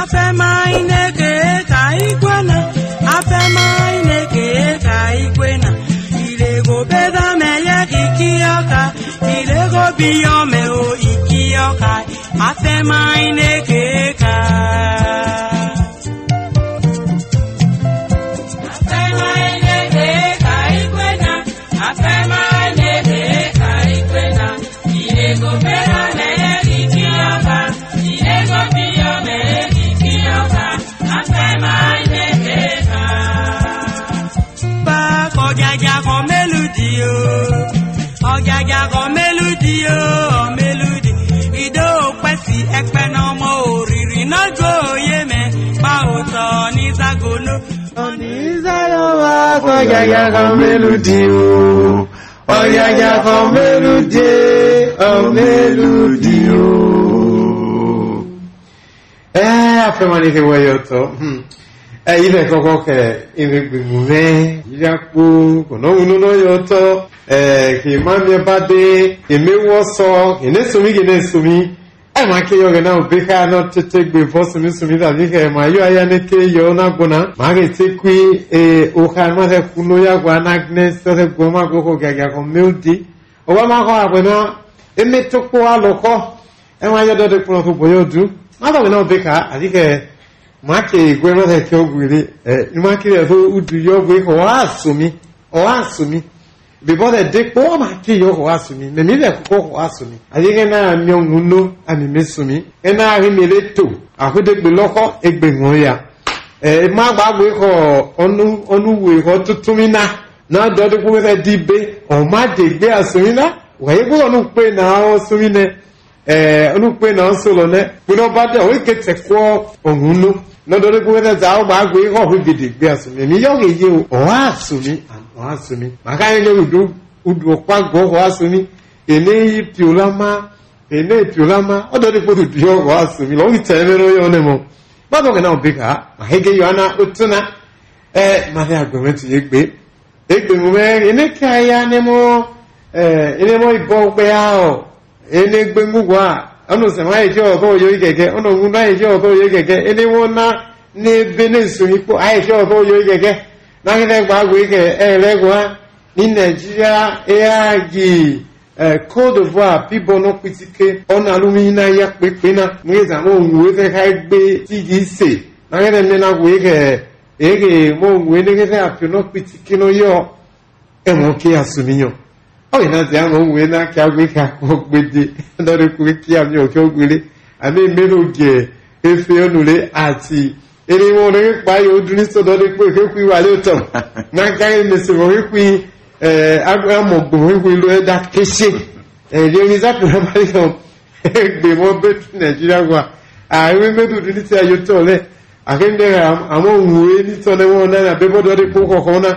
afẹ́má ineke ka ikwe na afẹ́má ineke ka ilego beda meye ilego biyo meho ikioka afẹ́má ineke ka. ọ̀yáyá kan yàyà kan mélòdì o ọ̀yáyá kan mélòdì kan mélòdì o. ẹ afẹ́mọ́nìkẹ́ wọ̀nyí ọ̀tọ̀ hmm. ilẹ̀ kọ́kọ́ kẹ̀ ilẹ̀ gbìmù rẹ̀ yíyá kó kọ̀nà òun lọ́nà yọ ọ̀tọ̀ kì í má mi bá dé èmi wọ́ sọ kì ní sùnmí kì í ní sùnmí ma ke yo gena ubihe ano tete gbevo sumi sumi da bihe ma yo aya ne ke yo na gona ma ge te kui e o ha no re kuno ya gwa na gne so re goma go go ga ga ko meudi o wa ma ko abena e me to ko alo ko e ma yo do de kuno ko boyo du ma do gena ubihe adike ma ke gwe no re ke ogwiri e ma ke re so udu yo gwe ko wa sumi o wa sumi bibɔdɛ de kpɔɔ ma ti yɔ hɔ asumi mɛ mi bɛ kɔ hɔ asumi ayi ke na miɔ ŋuno ami mi sumi ena ahi mi le to aho de gbe lɔkɔ egbe ŋɔ ya ɛɛ ma gbagbe kɔ ɔnu ɔnuwe kɔ tutumi na na dɔ de kpɔmɛ fɛ di be ɔma de gbe asumi na wɔyi ko ɔnu kpe na ɔsumi nɛ ɛɛ ɔnu kpe na ɔsolo nɛ kpe na ɔba de ɔyi ke tɛ kɔ ɔŋuno. lọ́dọọdún pé wẹ́tẹ̀ sá ọgbà àgbè ọ̀hún gidi gbé àsùnmí èmi yọ̀ kì í yé o ọ̀hún udu udu ọ̀pá gbọ́ ọ̀hún àsùnmí èlé ìpìọ́lámá èlé ìpìọ́lámá ọ̀dọ́dún pé udu yọ̀ ọ̀hún àsùnmí lọ́wọ́ ìtẹ̀ ẹ̀mẹ́rẹ́ yọ̀ ọ́nẹ́ mọ́ egbe a ọnụzọnwaanyịjiọzọ oyoigege ọnụnwụna anyị ji ọzọ oyoigege elenwụ na n'ebe na-eso ikpo anyị ji ọzọ oyoigege na ahịrịgba agwa ige eregwa ni naijiria eagi Côte d'Ivoire pibọnọ pitike ọnụ alụmii na ya kpekpe na mweza na onwe ha egbe tigi ise na a mme na agwa ige ege ma pitike ọyìn náà ti àwọn òwe náà kí agbe kí akpọ gbede lọrọ kúrẹ kí àmì òkè ògbélé àmì ìmẹlẹ ògè efe ọnùlé àti èrè wọn ní pa yìí ó dún ní sọdọ ní pé òkè kú ìwà lóòótọ náà káyé mèsì wọn wí pé ẹ amọgbọn wí pé ló ẹdá kéṣe ẹdí oní sákìlá bá yọ ẹgbẹ wọn bẹ tún nàìjíríà wà àìwé mẹdùn dún ní ti ayọtọ lẹ àkéńdẹrẹ àmọ òwúwe nítọ lẹwọn náà àbẹbọdọ ní pọ kọkọ náà.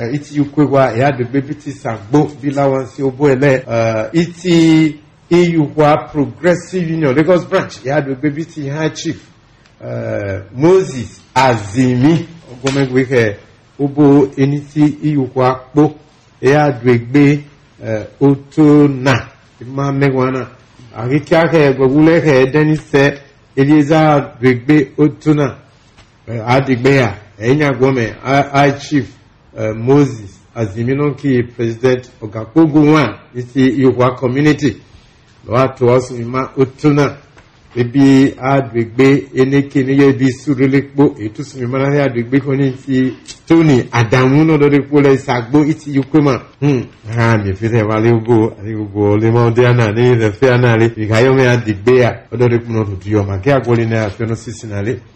Eh, iti wa ya debe biti sagbo bilawansi oboele iti iyuwa progressive union lagos branch ya debe biti ha chief eh, moses azimi ogomegwe ke obo eniti iyuwa e kpo ya dwegbe eh, oto na ma na akikia ke gbogule ke denise elieza dwegbe oto na adigbe ya enya gome i chief Uh, Moses Aziminoki President Ogakpogu One isi Ihua Community lọ́wọ́tò ọ̀sùnmímá ọ̀túnà ebi àdùgbé eneke níyẹ ibi sùrùlẹ́pọ̀ ètò sùnmímá láyé àdùgbé ko ní ti tóní àdàmú náà lọ́dọ̀ epo lẹ́ ìsàgbó ha hmm. mi fi tẹ wa léwugbó léwugbó lémọdé àná ní ìrẹsẹ àná rẹ ìhayọmẹ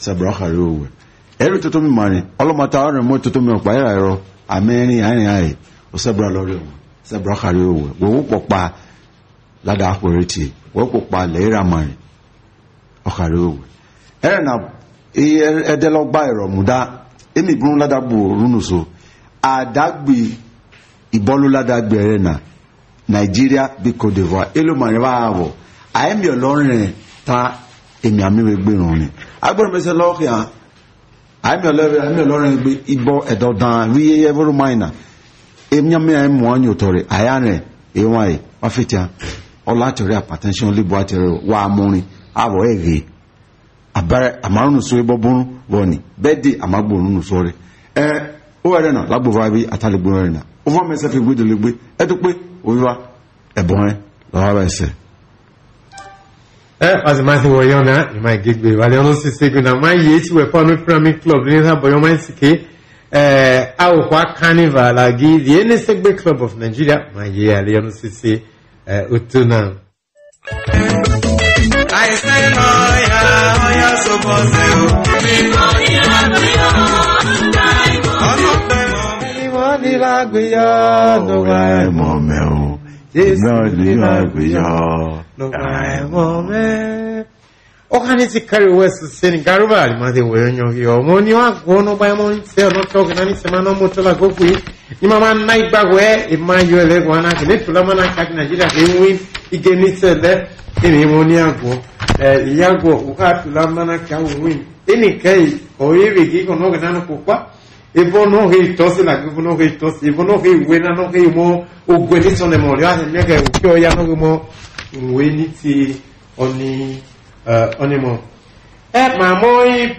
sabraha rowe eri tuntun mi mari ọlọmọta ọrùn mú tuntun mi ọ̀pá ìrà ẹ̀rọ amẹ́rin àárín àyè ó sabra lọ́rẹ̀ wọn sabraha rowe wọ́n pọ̀ pa ládà àpòrí tì wọ́n pa mari na ẹ̀ẹ́dẹ́lọ́gba ẹ̀rọ múdá èmi na d'Ivoire ta emi agbọ́dọ̀ mẹsẹ̀ lọ́ọ̀kìá àmì ọlọ́rin àmì ọlọ́rin gbé igbó ẹ̀dọ̀ dàn wíyé ẹ̀fọ́rọ̀ máìnà èmi àmì mọ̀ ọ́nyìn òtọ̀rẹ̀ àyànrẹ̀ èèwọ̀n ẹ̀ ọ́fíìtìá ọlọ́ àtẹ̀rẹ̀ àpàtẹ́ńṣẹ́ olébù àtẹ̀rẹ̀ wà á múrin àwọ̀ ẹ̀gẹ́ àbẹ̀rẹ̀ àmárùnùsọ ẹ̀bọ̀ bọ́rún wọ̀nì bẹ́ẹ̀ di àmàgbòrúnùsọ rẹ̀ ẹ̀ ó ẹ̀rẹ̀ náà Eh, as mas woyona ima gigbe wale ono sise guna ma yechi we ponu prami club ni ha boyoma sike eh awo kwa carnival agi the NSB club of Nigeria ma ye ale ono sise eh utuna I say oya oya so bose o Iboni lagbeyo Iboni lagbeyo no wa mo me o Organize Kari West Sini Garubali Madi Wenyo Yo Moni wa Gono Baya Moni Seo No Toki Nani Semano Motola Gokui Ni Mama Nai Bagwe Emmanuel Egwana Kine Tulama Na Kaki Nigeria Kewin Ige Nisele Kini Moni Ago Na Ils vont nous rire tous, ils vont nous rire tous, ils vont nous rire, ils vont nous rire, ils vont nous rire, ils vont eh, nous rire, ils vont nous rire, ils vont nous rire, ils vont nous rire, ils vont ẹ máa mọ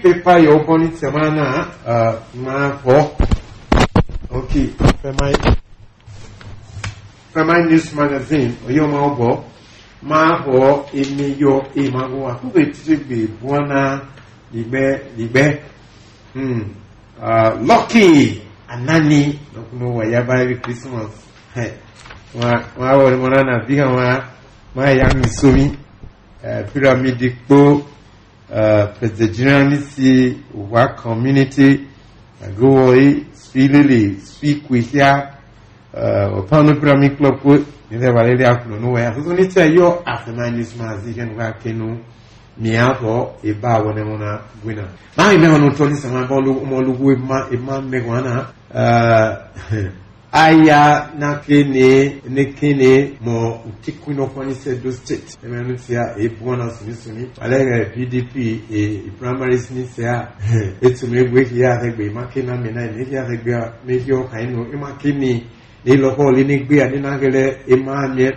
pépà yọ ọgbọ́n ní tí a máa náà eh, máa bọ́ ok fẹ́máì fẹ́máì news magazine ọ̀yọ́ máa bọ́ máa bọ́ ẹni yọ èèmọ̀ àkókò ètùtù gbè bọ́ná lìgbẹ́ lìgbẹ́. Uh, lọ́kì ànáni lọ́kùnrin wọ̀ ya báyìí Christmas wọ́n á wọ̀ wọn náà bí wọn máa yá mi sómi pyramid kpó Presbyterianist wa community agowoi suilele suikuisia ọ̀pánu pyramid club kpó nígbà wàlẹ́ lẹ́yà kúrò níwọ̀ ya tuntun ní sẹ́yọ́ àfẹ́mányi sùnmọ́ àzíkẹ́ nígbà kẹ́nu. miapo ibawo e ne una gwina mai e me wono toni sama ko lu mo lu gwe ma imam e me wana uh, aya na kene ne kene mo utikuno kwani se do state e menu tia e bona suni suni alega pdp e, e primary sini tia e tume gwe ya re gbe ma kena me na me ya re a me yo kaino e kene kini ni lokoli ni gbe a na gele e ma ne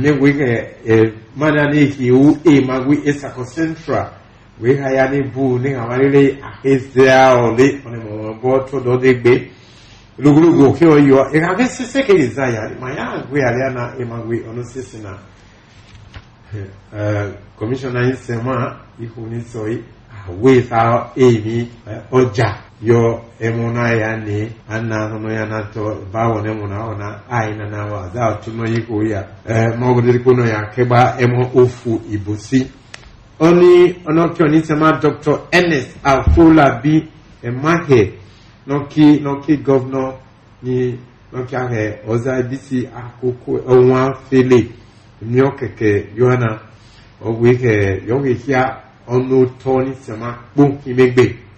ne wei ɛ e, mana ne ke wo e ma wei esako central wei ha ya ne bu ne hawari le ahezea ɔle ɔne mɔmɔ bɔ to dɔ de gbe lugulugu ke o yɔ e ka ke sese ke eza ya ma ya gbe ale ana e ma wei ɔno sese na ɛ e, komisɛna yi sɛ ma ihu ni sɔ yi awe sa e mi ɔdza. E, yo emuna yani anna hono yana to bawo ne muna ona aina na wa da tuno yiku ya eh mo gudir kuno ya keba emo ofu ibusi oni ono kyo ni sema dr Ernest Afola bi emahe noki noki governor ni noki ahe oza bisi akoko onwa fele mio keke yohana ogwe ke yohia onu to ni sema kpu imegbe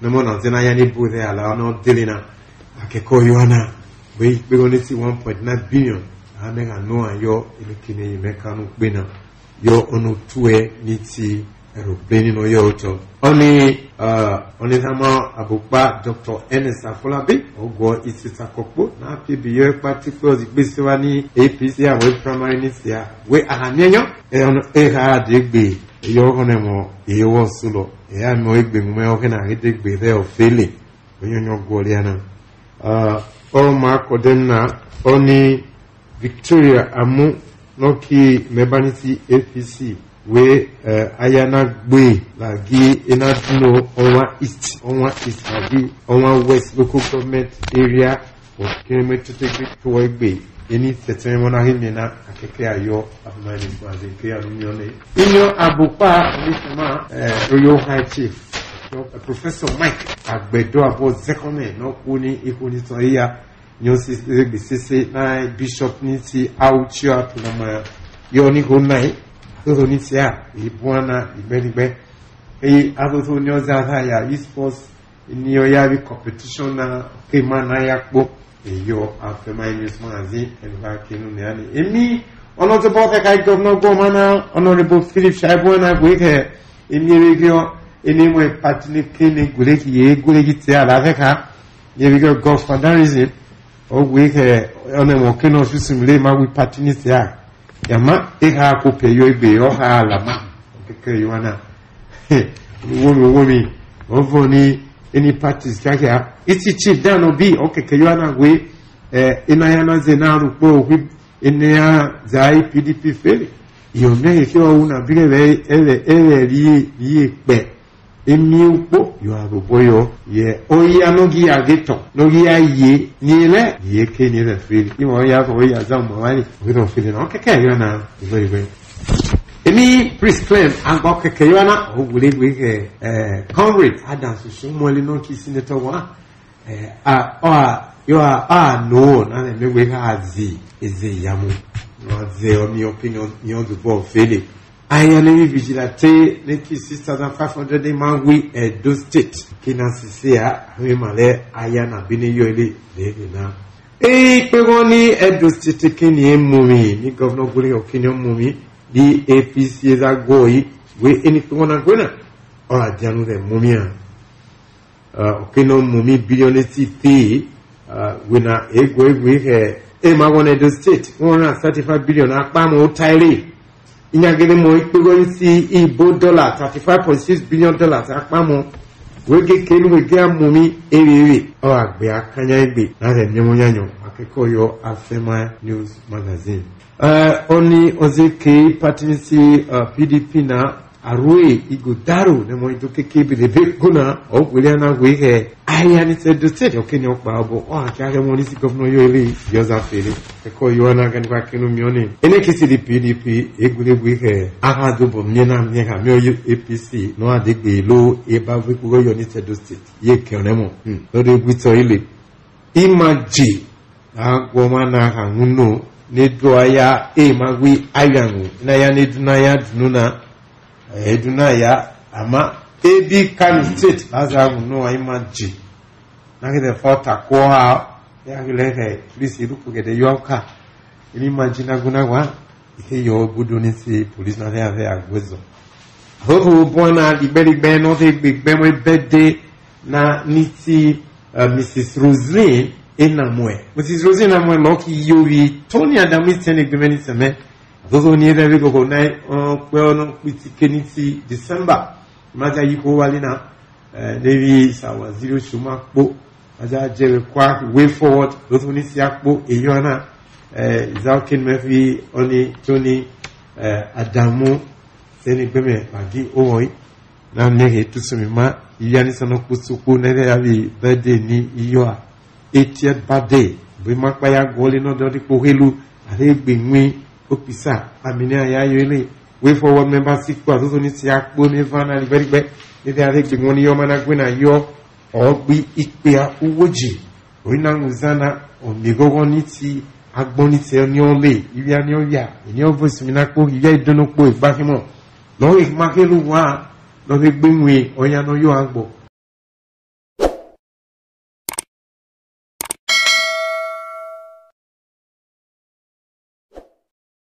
namono zina yani bude ala ono dilina akeko yona we begoni si 1.9 billion amenga noa yo ilikine imekanu gbena yo ono tue ni ti aeroplane no yo to oni uh, oni sama abukpa dr ernest afolabi ogo isita kokpo na a yo pa ti pe ozi gbe siwa ni apc awe primary ni sia we ahamiyan eha e, e adegbe yogonemo yeyowosulo eyame oegbe ngume ogena agete gbede ofele onyonyo goliana oma kodemna oni victoria amu noki mebaniti apc wee ayana gbe lagi enaduno ọnwa east ọnwa east gi ọnwa west local government area of kenemetutegbe tụwa egbe eni tetemona himena akekea yo abumani mazekea numione inyo abupa nisema eh, royal high chief professor mike agbedo abo zekome no kuni ikuni toia nyo sisi bisisi na bishop niti auchia tunama yo ni gonai soso niti ya ibwana ibenibe eyi asoso nyoza ya esports ni oya bi competition na kema na yakpo yo e afema Ines Mazi Elva Kinuniani. Et mi, na Rekai Governor Gomana, Honorable Philip Shaibwana Gweke, et mi régio, et mi moi patine kene guleki ye guleki te na la reka, ye régio Godfatherism, o à. Yama, et ha coupe yo ebe ha enipa te sikahia ekyikyi dan no bi ɔkɛkɛyiwa no agoe ɛɛ enaya no adze na arokpɔ ohwi enea zaa pdp fele yɔnua yɛ kɛ ɔwu na bere ɛwɛ ɛwɛ ɛwɛ yie yie kpɛ emie kpɔ yɔ arobɔ yɔ yɛ ɔya no gi age tɔ no gi ayie nyelɛ yie ke nyelɛ fele ni wɔn ya fɔ ɔya zan mɔ wani ɔyɛ ɔfele na ɔkɛkɛ yɔ na ɔbɛ yɛ bɛ èmi priest clem agbọ kẹkẹ yọ na o wòle wòle kẹ eh, ẹ eh, comrade adams sunmọlẹ náà kì í senator wọn a ọ a yọ a a nọ ọ nana ẹmẹ wòle ha zi eze yamu wọn zẹ ọ mi ọpẹ ni ọ dùbọ fẹlẹ ayẹyẹ ní vigilante ní kí six thousand five hundred ní máa ń wí Edo state kí náà sise a àwọn ìmàlẹ ayé nàbí ní yọ ilé lẹ́yìn náà èyí pé wọ́n ní Edo state kí ni ẹ mú mi ní gọ́vnọ́ gbólé ọ̀kí ni ó mú mi di efisieza goyi we eni tongona gwena ora dianu de mumia uh, okino mumi bilione ti te uh, wena ego ego ihe e, e magone do state wona 35 billion akpa mo taire inyagede mo ipego nsi ibo dollar 35.6 billion dollars akpa mo wege kelu e amumi ewewe ora gbe akanya egbe na de nyemunyanyo Ikoyo Afema News Magazine. ọ uh, oni ozeke patinsi uh, PDP na arue igodaru ne mo idoke kebedebe gona ọgwere ihe ahịa n'isedotere okenye ọkpa abụ ọhaka ahịa monisi gọvanọ ya ele yoza pdp egwuregwu ihe na apc na adịgbe elo ebe avụ ya ekere mụ egwu ịtọ ile ịma agwọma na ahụnụ na-edu ya emagwe ayanwụ na ya na-eduna ya dununa eduna eh, ya ama ebi kano steeti laza ahụnụ anyị ma ji nagide fọta kwụọ ha ya gịlere polisi rupụgede ya ọka ili majina gunagwa ihe ya obodo n'isi polisi na ya ya gwezo horo na libeligbe n'ọdụ egbegbe nwebe dị na n'isi eh, mrs roseline enamwe musizirozi enamwe maokiyovitoni adamu isiani gbemeni seme zozo nieza vigoko na kweono kwitikenisi disemba maja yiko walina nevi sawa ziro suma kpo maja ah, jewe kwa way forward zozo nisi akpo eyona izaokin mefi oni toni adamu seni gbeme magi owoi na nege tusumima iyanisana kusuku nede abi birthday ni iyoa etiɛ ba de bimakpaya gɔli nɔdɔ di kpohelu ale gbeŋui opisa amini aya yele wefɔ wɔ mɛ ba si kpɔ atoto ni tia kpo ne va na ligbɛligbɛ yɛtɛ ale gbeŋua ni yɔmana gbe na yɔ ɔgbi ikpea uwo dzi oyina ŋu zana ɔmigɔgɔ ni ti agbɔni tɛ ni ɔle iwia ni ɔwia ni ɔvɔ simina kpo iwia idono kpo igbahimɔ lɔri makelu wa lɔri gbeŋui ɔya nɔ yɔ agbɔ.